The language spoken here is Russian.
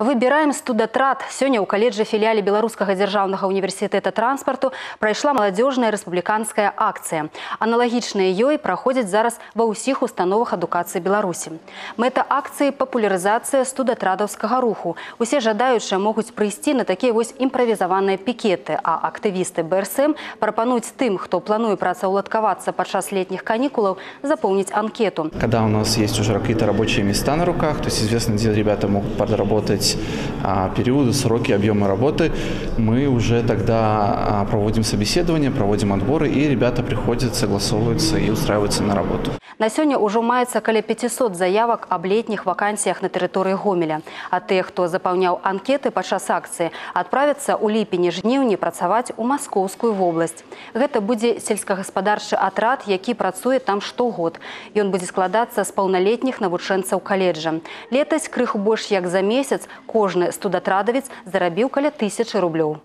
Выбираем студатрад. Сёння ў каледжы філіяле беларускага дзяржаўнага універсітэта транспарту прайшла маладзёжная рэспубліканская акцыя. Аналагічныя ёй праходзяць зараз ва ўсіх установах адукацыі Беларусі. Мэта акцыі папулярызацыя студатрадаўскага руху. Усе жадаючыя могуць прыйсці на такія вось імправізаваныя пікеты, а актывісты БРСМ прапануюць тым, хто плануе працаўладкавацца падчас летніх канікулаў, запоўніць анкету. Когда у нас есть уже какие-то рабочие места на руках, то есть известно, где ребята могут подработать а, периоды, сроки, объемы работы, мы уже тогда а, проводим собеседование, проводим отборы, и ребята приходят, согласовываются и устраиваются на работу. На сёння ўжо маецца каля 500 заявак аб летніх вакансіях на тэрыторыі Гомеля. А тыя, хто запаўняў анкеты падчас акцыі, адправяцца ў ліпені-жніўні працаваць у маскоўскую вобласць. Гэта будзе сельскагаспадарчы атрад, які працуе там штогод. Ён будзе складацца з паўналетніх навучэнцаў каледжа. Летась крыху больш як за месяц кожны студатрадавец зарабіў каля тысячы рублёў.